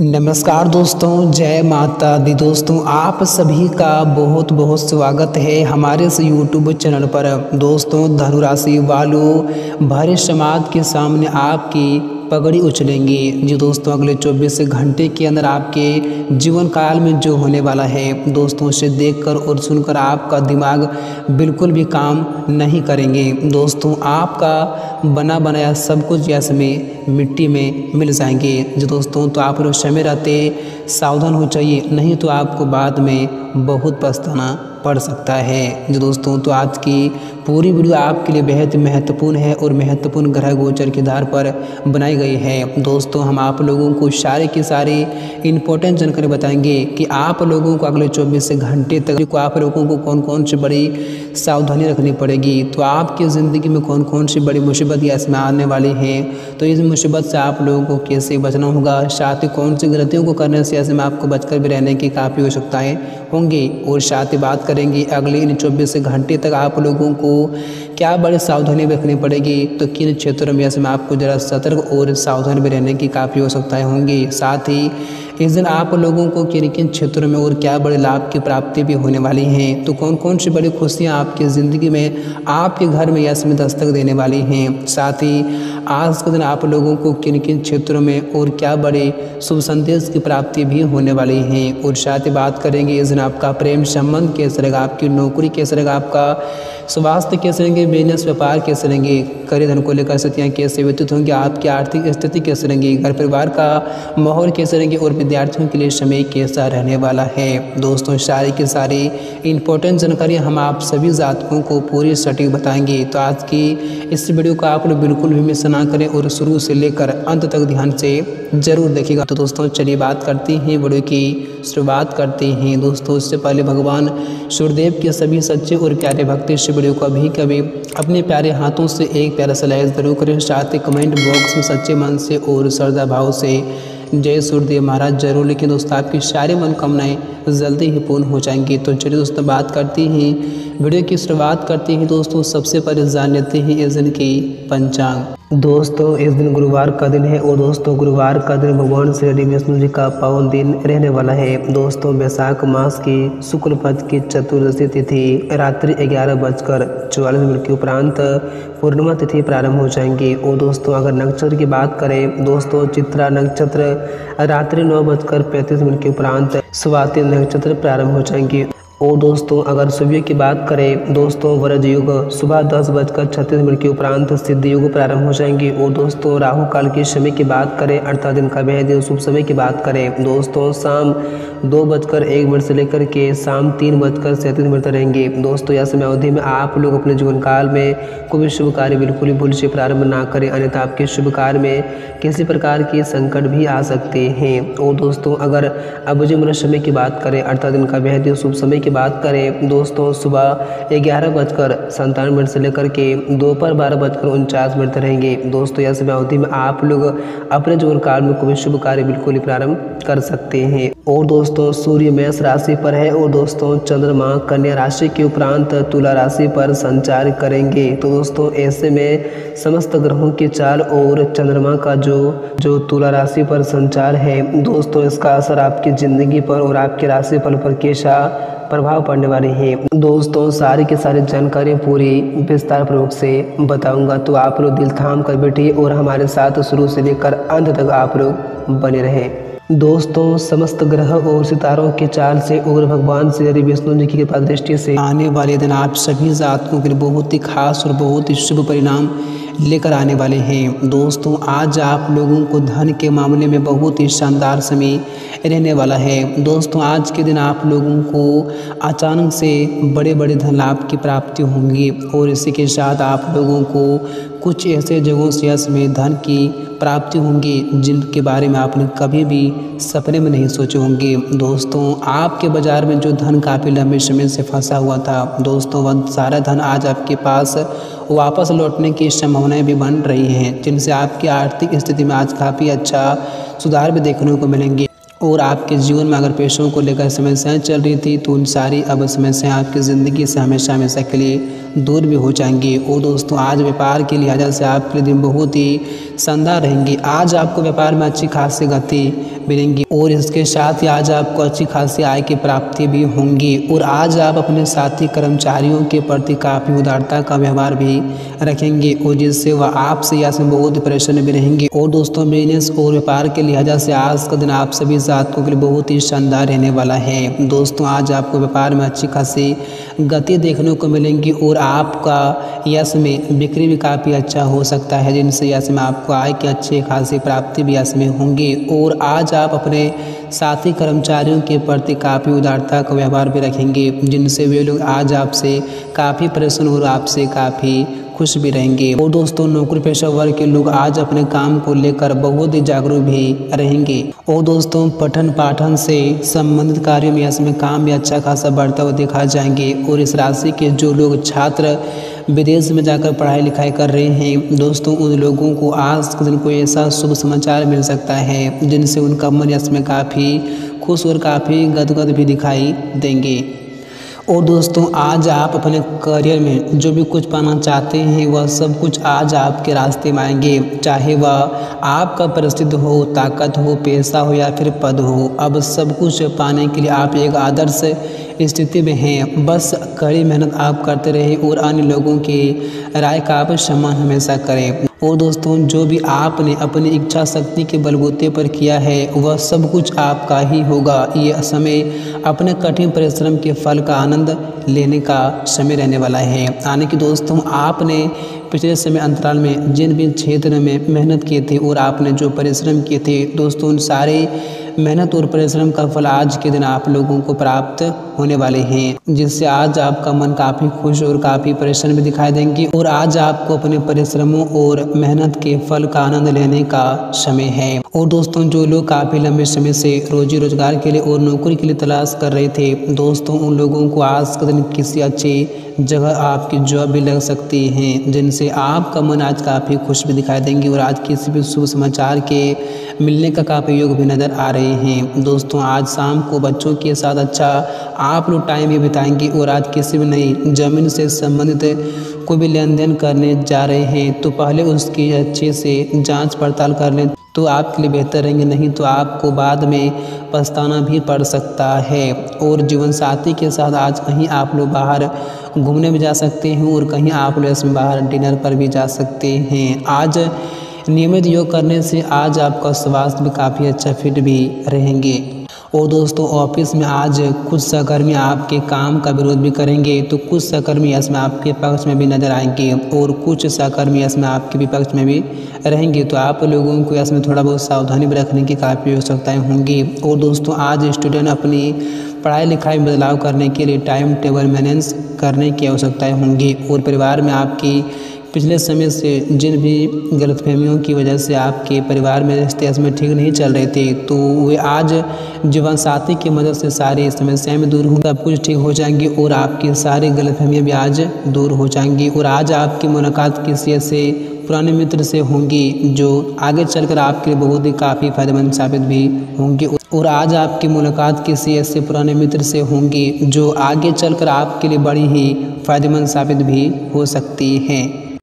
नमस्कार दोस्तों, जय माता दी। दोस्तों, आप सभी का बहुत बहुत स्वागत है हमारे इस यूट्यूब चैनल पर। दोस्तों, धनुराशि वालों, भरे समाज के सामने आपकी पगड़ी उछलेंगी। जी दोस्तों, अगले 24 घंटे के अंदर आपके जीवन काल में जो होने वाला है, दोस्तों से देखकर और सुनकर आपका दिमाग बिल्कुल भी काम नहीं करेंगे। दोस्तों, आपका बना बनाया सब कुछ यश में, मिट्टी में मिल जाएँगे। जो दोस्तों तो आप लोग समय रहते, सावधान हो चाहिए नहीं तो आपको बाद में बहुत पछताना पड़ सकता है। जो दोस्तों तो आज की पूरी वीडियो आपके लिए बेहद महत्वपूर्ण है और महत्वपूर्ण ग्रह गोचर के आधार पर बनाई गई है। दोस्तों, हम आप लोगों को सारे की सारी इंपॉर्टेंट जानकारी बताएँगे कि आप लोगों को अगले चौबीस घंटे तक को आप लोगों को कौन कौन सी बड़ी सावधानी रखनी पड़ेगी? तो आपकी ज़िंदगी में कौन कौन सी बड़ी मुसीबत या इसमें आने वाली है? तो इस मुसीबत से आप लोगों को कैसे बचना होगा? साथ ही कौन सी गलतियों को करने से ऐसे में आपको बचकर भी रहने की काफ़ी आवश्यकताएँ होंगी। और साथ ही बात करेंगे अगले इन चौबीस घंटे तक आप लोगों को क्या बड़ी सावधानी रखनी पड़ेगी? तो किन क्षेत्रों में ऐसे में आपको ज़रा सतर्क और सावधान भी रहने की काफ़ी आवश्यकताएँ होंगी। साथ ही इस दिन आप लोगों को किन किन क्षेत्रों में और क्या बड़े लाभ की प्राप्ति भी होने वाली हैं? तो कौन कौन सी बड़ी खुशियाँ आपकी ज़िंदगी में, आपके घर में यश में दस्तक देने वाली हैं? साथ ही आज के दिन आप लोगों को किन किन क्षेत्रों में और क्या बड़े शुभ संदेश की प्राप्ति भी होने वाली हैं? और साथ ही बात करेंगे इस दिन आपका प्रेम संबंध कैसे रहेगा? आपकी नौकरी कैसे रहेगा? आपका स्वास्थ्य कैसे रहेंगे? बिज़नेस, व्यापार कैसे रहेंगे? करियर धन को लेकर स्थितियाँ कैसे व्यतीत होंगी? आपकी आर्थिक स्थिति कैसे रहेंगी? घर परिवार का माहौल कैसे रहेंगे? और विद्यार्थियों के लिए समय कैसा रहने वाला है? दोस्तों, सारी की सारी इंपॉर्टेंट जानकारी हम आप सभी जातकों को पूरी सटीक बताएँगे। तो आज की इस वीडियो को आप लोग बिल्कुल भी मिस ना करें और शुरू से लेकर अंत तक ध्यान से ज़रूर देखिएगा। तो दोस्तों, चलिए बात करते हैं वीडियो की शुरुआत करते हैं। दोस्तों उससे पहले भगवान सूर्यदेव के सभी सच्चे और प्यारे भक्ति इस वीडियो को अभी कभी अपने प्यारे हाथों से एक प्यारा सा लाइक ज़रूर करें। साथ ही कमेंट बॉक्स में सच्चे मन से और श्रद्धा भाव से जय सूर्यदेव महाराज ज़रूर लेकिन दोस्तों, आपकी सारी मनोकामनाएँ जल्दी ही पूर्ण हो जाएँगी। तो चलिए दोस्तों, बात करती हैं वीडियो की शुरुआत करते हैं। दोस्तों, सबसे पहले जान लेते हैं इस दिन की पंचांग। दोस्तों, इस दिन गुरुवार का दिन है और दोस्तों, गुरुवार का दिन भगवान श्री विष्णु जी का पावन दिन रहने वाला है। दोस्तों बैसाख मास की शुक्ल पद की चतुर्दशी तिथि रात्रि ग्यारह बजकर चौवालीस मिनट के उपरांत पूर्णिमा तिथि प्रारंभ हो जाएँगी। और दोस्तों, अगर नक्षत्र की बात करें, दोस्तों, चित्रा नक्षत्र रात्रि नौ बजकर पैंतीस मिनट के उपरांत स्वाति नक्षत्र प्रारंभ हो जाएँगे। और दोस्तों, अगर सूर्य की बात करें, दोस्तों, वरज युग, सुबह दस बजकर छत्तीस मिनट के उपरांत सिद्ध युग प्रारंभ हो जाएँगे। और दोस्तों, राहु काल के समय की बात करें अर्थात दिन का बेहद शुभ समय की बात करें। दोस्तों, शाम दो बजकर एक मिनट से लेकर के शाम तीन बजकर सैंतीस मिनट रहेंगे। दोस्तों यह समय अवधि में आप लोग अपने जीवन काल में कोई शुभ कार्य बिल्कुल ही भूल से प्रारंभ ना करें, अन्यथा आपके शुभ कार्य में किसी प्रकार के संकट भी आ सकते हैं। और दोस्तों, अगर अब अभुजम समय की बात करें अर्थात दिन का बेहद शुभ समय की बात करें, दोस्तों, सुबह ग्यारह बजकर संतावन मिनट से लेकर के दोपहर बारह बजकर उनचास मिनट रहेंगे। दोस्तों, यह समय अवधि में आप लोग अपने जीवन काल में कोई शुभ कार्य बिल्कुल ही प्रारंभ कर सकते हैं। और दोस्तों, सूर्य मेष राशि पर है और दोस्तों, चंद्रमा कन्या राशि के उपरांत तुला राशि पर संचार करेंगे। तो दोस्तों, ऐसे में समस्त ग्रहों के चाल और चंद्रमा का जो जो तुला राशि पर संचार है, दोस्तों, इसका असर आपकी ज़िंदगी पर और आपके राशि फल पर कैसा प्रभाव पड़ने वाले हैं? दोस्तों, सारी की सारी जानकारी पूरी विस्तार पूर्वक से बताऊँगा। तो आप लोग दिल थाम कर बैठिए और हमारे साथ शुरू से लेकर अंत तक आप लोग बने रहें। दोस्तों, समस्त ग्रह और सितारों के चाल से और भगवान श्री विष्णु जी की कृपा दृष्टि से आने वाले दिन आप सभी जातकों के लिए बहुत ही खास और बहुत ही शुभ परिणाम लेकर आने वाले हैं। दोस्तों, आज आप लोगों को धन के मामले में बहुत ही शानदार समय रहने वाला है। दोस्तों, आज के दिन आप लोगों को अचानक से बड़े बड़े धन लाभ की प्राप्ति होंगी और इसी के साथ आप लोगों को कुछ ऐसे जगहों से इसमें धन की प्राप्ति होंगी जिनके बारे में आपने कभी भी सपने में नहीं सोचे होंगे। दोस्तों, आपके बाज़ार में जो धन काफ़ी लंबे समय से फंसा हुआ था, दोस्तों, वह सारा धन आज आपके पास वापस लौटने की संभावनाएँ भी बन रही हैं, जिनसे आपकी आर्थिक स्थिति में आज काफ़ी अच्छा सुधार भी देखने को मिलेंगे। और आपके जीवन में अगर पेशों को लेकर समस्याएँ चल रही थी तो उन सारी अब समस्याएँ आपकी ज़िंदगी से हमेशा हमेशा के लिए दूर भी हो जाएँगे। और दोस्तों, आज व्यापार के लिहाजा से आपके दिन बहुत ही शानदार रहेंगे। आज आपको व्यापार में अच्छी खासी गति मिलेंगी और इसके साथ ही आज आपको अच्छी खासी आय की प्राप्ति भी होंगी। और आज आप अपने साथी कर्मचारियों के प्रति काफ़ी उदारता का व्यवहार भी रखेंगे और जिससे वह आपसे या से बहुत परेशान भी रहेंगे। और दोस्तों बिज़नेस और व्यापार के लिहाजा से आज का दिन आप सभी जातकों के लिए बहुत ही शानदार रहने वाला है। दोस्तों, आज आपको व्यापार में अच्छी खासी गति देखने को मिलेंगी और आपका यश में बिक्री भी काफ़ी अच्छा हो सकता है, जिनसे यश में आपको आय की अच्छी खासी प्राप्ति भी यश में होंगी। और आज आप अपने साथी कर्मचारियों के प्रति काफ़ी उदारता का व्यवहार भी रखेंगे, जिनसे वे लोग आज आपसे काफ़ी प्रसन्न और आपसे काफ़ी खुश भी रहेंगे। और दोस्तों, नौकरी पेशा वर्ग के लोग आज अपने काम को लेकर बहुत ही जागरूक भी रहेंगे। और दोस्तों, पठन पाठन से संबंधित कार्यों में इसमें काम भी अच्छा खासा बढ़ता हुआ दिखा जाएँगे। और इस राशि के जो लोग छात्र विदेश में जाकर पढ़ाई लिखाई कर रहे हैं, दोस्तों, उन लोगों को आज के दिन कोई ऐसा शुभ समाचार मिल सकता है, जिनसे उनका मन इसमें काफ़ी खुश और काफ़ी गदगद भी दिखाई देंगे। और दोस्तों, आज आप अपने करियर में जो भी कुछ पाना चाहते हैं, वह सब कुछ आज आपके रास्ते में आएँगे। चाहे वह आपका प्रसिद्ध हो, ताकत हो पैसा हो या फिर पद हो, अब सब कुछ पाने के लिए आप एक आदर्श स्थिति में हैं। बस कड़ी मेहनत आप करते रहें और अन्य लोगों की राय का आप सम्मान हमेशा करें। और दोस्तों, जो भी आपने अपनी इच्छा शक्ति के बलबूते पर किया है, वह सब कुछ आपका ही होगा। ये समय अपने कठिन परिश्रम के फल का आनंद लेने का समय रहने वाला है। यानी कि दोस्तों, आपने पिछले समय अंतराल में जिन भी क्षेत्र में मेहनत किए थे और आपने जो परिश्रम किए थे, दोस्तों, उन सारे मेहनत और परिश्रम का फल आज के दिन आप लोगों को प्राप्त होने वाले हैं, जिससे आज आपका मन काफ़ी खुश और काफ़ी परेशान भी दिखाई देंगे और आज आपको अपने परिश्रमों और मेहनत के फल का आनंद लेने का समय है। और दोस्तों, जो लोग काफ़ी लंबे समय से रोजी रोज़गार के लिए और नौकरी के लिए तलाश कर रहे थे, दोस्तों, उन लोगों को आज के दिन किसी अच्छी जगह आपकी जॉब भी लग सकती है, जिनसे आपका मन आज काफ़ी खुश भी दिखाई देंगे और आज किसी भी शुभ समाचार के मिलने का काफ़ी योग भी नज़र आ रहे हैं। दोस्तों, आज शाम को बच्चों के साथ अच्छा आप लोग टाइम भी बिताएँगे और आज किसी भी नई ज़मीन से संबंधित कोई भी लेन देन करने जा रहे हैं तो पहले उसकी अच्छे से जाँच पड़ताल कर लें। तो आपके लिए बेहतर रहेंगे, नहीं तो आपको बाद में पछताना भी पड़ सकता है। और जीवन साथी के साथ आज कहीं आप लोग बाहर घूमने भी जा सकते हैं, और कहीं आप लोग इसमें बाहर डिनर पर भी जा सकते हैं। आज नियमित योग करने से आज आपका स्वास्थ्य भी काफ़ी अच्छा फिट भी रहेंगे। और दोस्तों, ऑफ़िस में आज कुछ सहकर्मी आपके काम का विरोध भी करेंगे तो कुछ सहकर्मी इसमें आपके पक्ष में भी नज़र आएँगे और कुछ सहकर्मी इसमें आपके विपक्ष में भी रहेंगे। तो आप लोगों को इसमें थोड़ा बहुत सावधानी भी रखने की काफ़ी आवश्यकताएँ होंगी। और दोस्तों, आज स्टूडेंट अपनी पढ़ाई लिखाई में बदलाव करने के लिए टाइम टेबल मैनेज करने की आवश्यकताएँ होंगी और परिवार में आपकी पिछले समय से जिन भी गलतफहमियों की वजह से आपके परिवार में रिश्ते इसमें ठीक नहीं चल रहे थे तो वे आज जीवन साथी की मदद से सारी समस्याएँ भी दूर होंगी। सब कुछ ठीक हो जाएँगी और आपकी सारी गलतफहमियाँ भी आज दूर हो जाएँगी और आज आपकी मुलाकात किसी ऐसे पुराने मित्र से होंगी जो आगे चलकर आपके लिए बहुत ही काफ़ी फ़ायदेमंद साबित भी होंगी। और आज आपकी मुलाकात किसी ऐसे पुराने मित्र से होंगी जो आगे चलकर आपके लिए बड़ी ही फ़ायदेमंद साबित भी हो सकती हैं।